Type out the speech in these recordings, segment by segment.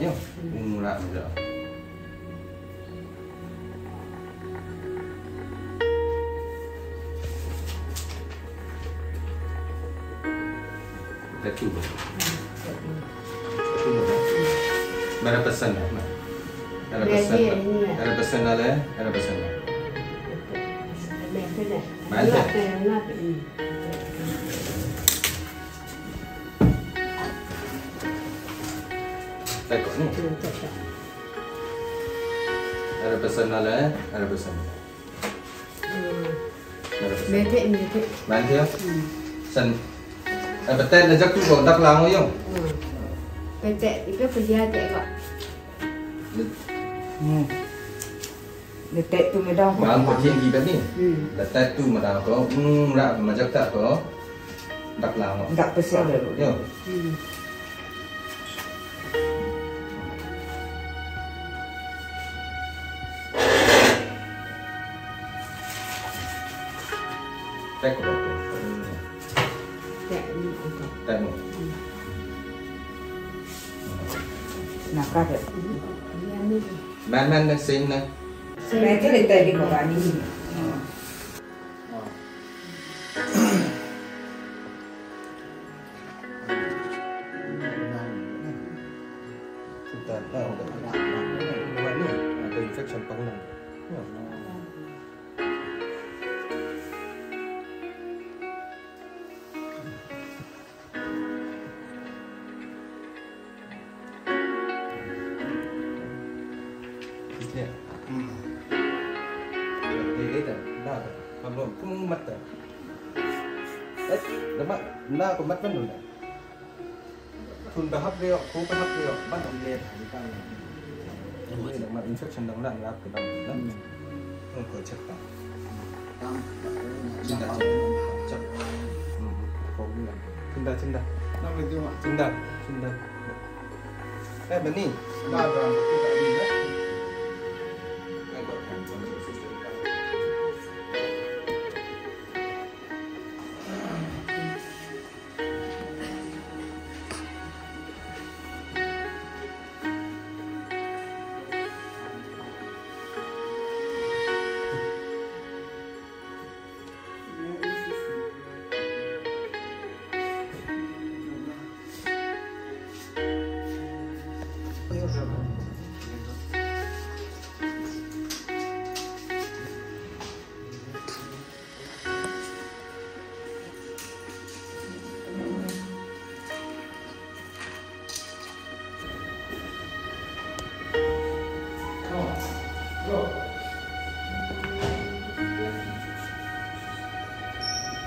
yun. Kung wala mo dyan. Tattoo ba? Tattoo ba? Ada pesan? Ada pesan tak? Ada pesan tak lah? Ada pesan tak? Mantap. Tengok ni. Ada pesan tak lah? Ada pesan. Ada pesan. Mepek mepek. Mantap. Sen. Eh betul dah jaku kau tak lama yung. Petek itu kerja tak kok. Hmm. Detek tu medang Malam kau thiên gì bên ni? Hmm. Betul tu mà nào có hmm rak macam tak có. Tak lama. enggak pesel dulu. Yo. Hmm. Tengok tu. Tak ni angkat. Tengok. Nak kata. Yang ni. Man man nak sing nak. Mereka detek di bawah ni. Kita tahu tak? Buat ni ada infection panggung. Lihat. Ini dah, dah. Belum, kamu mata. Eh, lemak, dah aku mata dulu dah. คุณไปฮับเรียวครูไปฮับเรียวบ้านอมเลียนหายไปนี่มาอินเฟคชันดังนั้นรับไปดังนั้นต้องเคยเช็คต่อชินดาจับผมนี่ชินดาชินดา Nama dia mak. ชินดาชินดาเอ้ยบันนี่ Dah dah. Kita tak ada บ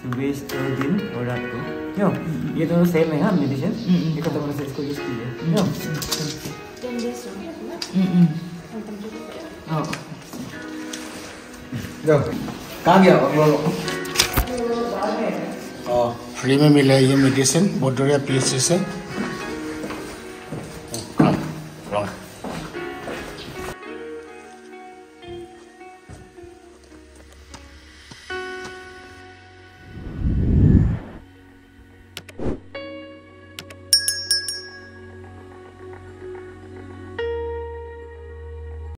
सुबह तो दिन और रात को। क्यों? ये दोनों सेम है हाँ मेडिसिन ये खत्म होने से इसको यूज़ कीजिए कहाँ गया? हाँ। फ्री में मिला ये मेडिसिन बोटोरिया पी एच सी से